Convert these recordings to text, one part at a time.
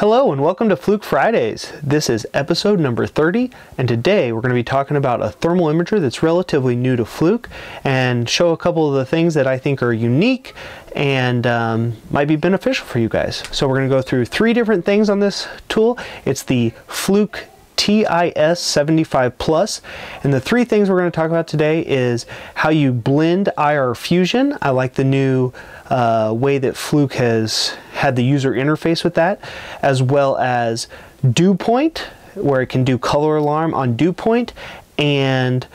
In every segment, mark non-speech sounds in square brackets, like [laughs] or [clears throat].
Hello and welcome to Fluke Fridays. This is episode number 30 and today we're going to be talking about a thermal imager that's relatively new to Fluke and show a couple of the things that I think are unique and um, might be beneficial for you guys. So we're going to go through three different things on this tool. It's the Fluke TIS 75 Plus. And the three things we're going to talk about today is how you blend IR Fusion. I like the new uh, way that Fluke has had the user interface with that, as well as dew point, where it can do color alarm on dew point, and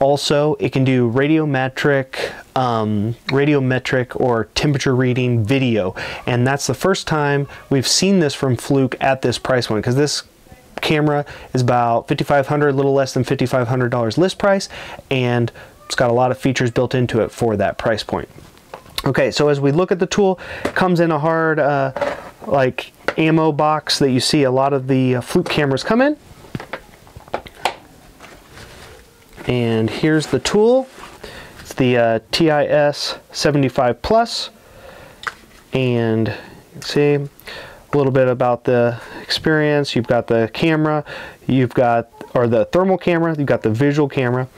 also it can do radiometric, um, radiometric or temperature reading video. And that's the first time we've seen this from Fluke at this price point, because this camera is about 5500 a little less than $5,500 list price, and it's got a lot of features built into it for that price point. Okay, so as we look at the tool, comes in a hard uh, like ammo box that you see a lot of the uh, Fluke cameras come in. And here's the tool. It's the uh, TIS 75 Plus. And see a little bit about the experience. You've got the camera, you've got, or the thermal camera, you've got the visual camera.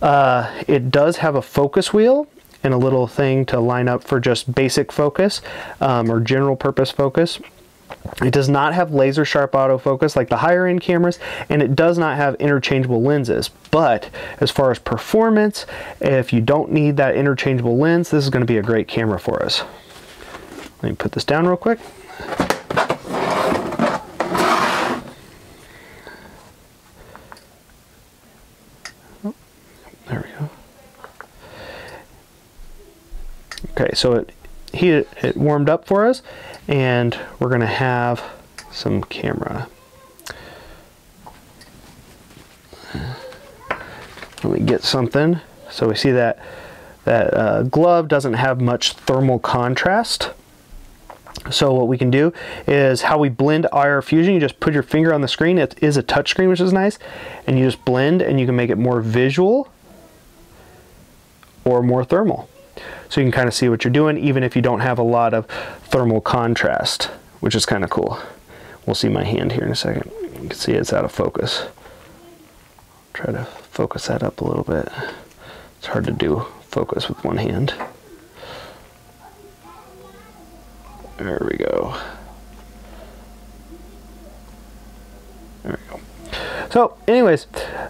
Uh, it does have a focus wheel and a little thing to line up for just basic focus um, or general purpose focus. It does not have laser sharp autofocus like the higher end cameras, and it does not have interchangeable lenses. But as far as performance, if you don't need that interchangeable lens, this is going to be a great camera for us. Let me put this down real quick. Okay, so it heated, it warmed up for us, and we're gonna have some camera. Let me get something. So we see that that uh, glove doesn't have much thermal contrast. So what we can do is how we blend IR Fusion, you just put your finger on the screen, it is a touch screen which is nice, and you just blend and you can make it more visual or more thermal so you can kind of see what you're doing even if you don't have a lot of thermal contrast, which is kind of cool. We'll see my hand here in a second. You can see it's out of focus. Try to focus that up a little bit. It's hard to do focus with one hand. There we go. There we go. So anyways,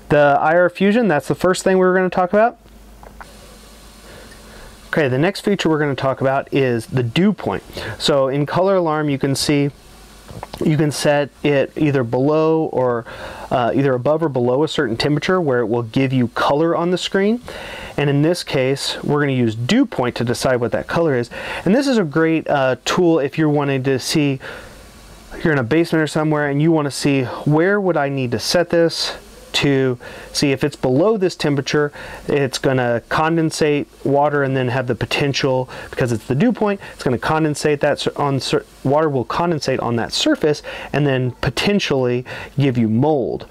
the IR Fusion, that's the first thing we were going to talk about. Okay, the next feature we're going to talk about is the dew point. So in color alarm, you can see you can set it either below or uh, either above or below a certain temperature where it will give you color on the screen. And in this case, we're going to use dew point to decide what that color is. And this is a great uh, tool if you're wanting to see, you're in a basement or somewhere and you want to see where would I need to set this to see if it's below this temperature, it's going to condensate water and then have the potential, because it's the dew point, it's going to condensate that on water will condensate on that surface and then potentially give you mold.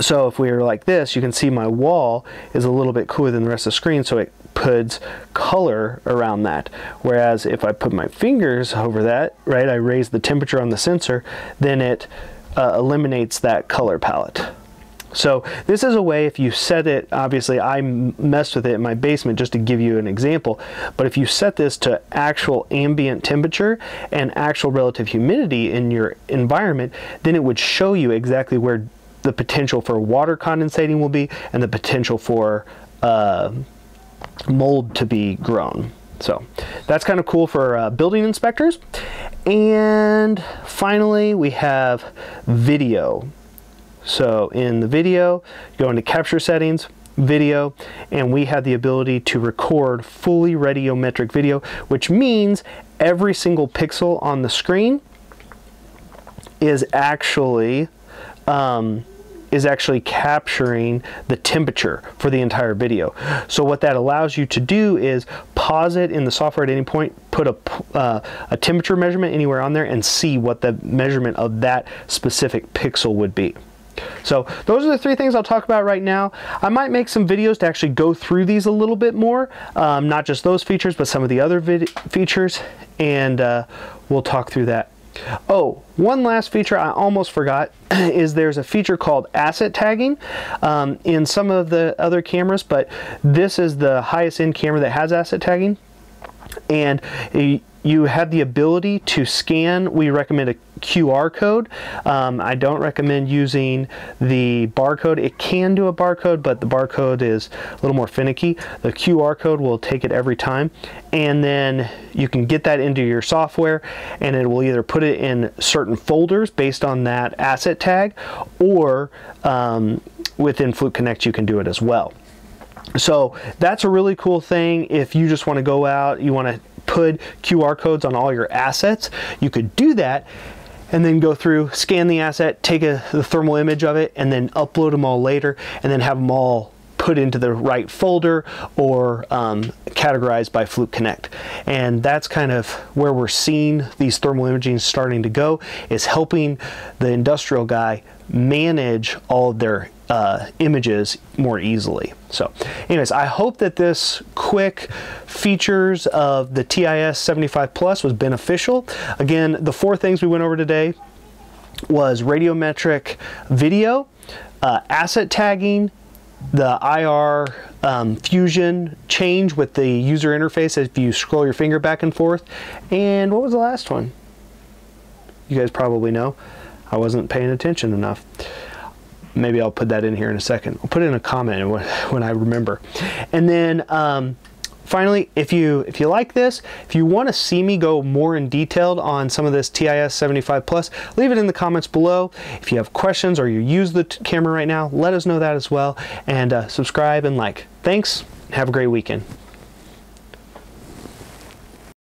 So if we are like this, you can see my wall is a little bit cooler than the rest of the screen, so it puts color around that. Whereas if I put my fingers over that, right, I raise the temperature on the sensor, then it uh, eliminates that color palette. So this is a way if you set it, obviously I messed with it in my basement just to give you an example, but if you set this to actual ambient temperature and actual relative humidity in your environment, then it would show you exactly where the potential for water condensating will be and the potential for uh, mold to be grown. So that's kind of cool for uh, building inspectors. And finally, we have video. So in the video, go into capture settings, video, and we have the ability to record fully radiometric video, which means every single pixel on the screen is actually um, is actually capturing the temperature for the entire video. So what that allows you to do is pause it in the software at any point, put a, uh, a temperature measurement anywhere on there and see what the measurement of that specific pixel would be. So those are the three things I'll talk about right now. I might make some videos to actually go through these a little bit more, um, not just those features, but some of the other features, and uh, we'll talk through that Oh, one last feature I almost forgot [clears throat] is there's a feature called asset tagging um, in some of the other cameras, but this is the highest end camera that has asset tagging. And you have the ability to scan. We recommend a QR code. Um, I don't recommend using the barcode. It can do a barcode, but the barcode is a little more finicky. The QR code will take it every time. And then you can get that into your software and it will either put it in certain folders based on that asset tag or um, within Fluke Connect you can do it as well. So that's a really cool thing if you just want to go out, you want to put QR codes on all your assets, you could do that and then go through, scan the asset, take a, the thermal image of it, and then upload them all later, and then have them all put into the right folder or um, categorized by Fluke Connect. And that's kind of where we're seeing these thermal imaging starting to go, is helping the industrial guy manage all of their uh, images more easily. So anyways, I hope that this quick features of the TIS 75 Plus was beneficial. Again, the four things we went over today was radiometric video, uh, asset tagging, the IR um, fusion change with the user interface if you scroll your finger back and forth. And what was the last one? You guys probably know. I wasn't paying attention enough maybe I'll put that in here in a second. I'll put in a comment [laughs] when, I remember. And then um, finally, if you if you like this, if you want to see me go more in detailed on some of this TIS 75 Plus, leave it in the comments below. If you have questions or you use the camera right now, let us know that as well. And uh, subscribe and like. Thanks. Have a great weekend.